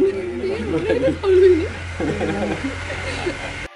Paul Bettany.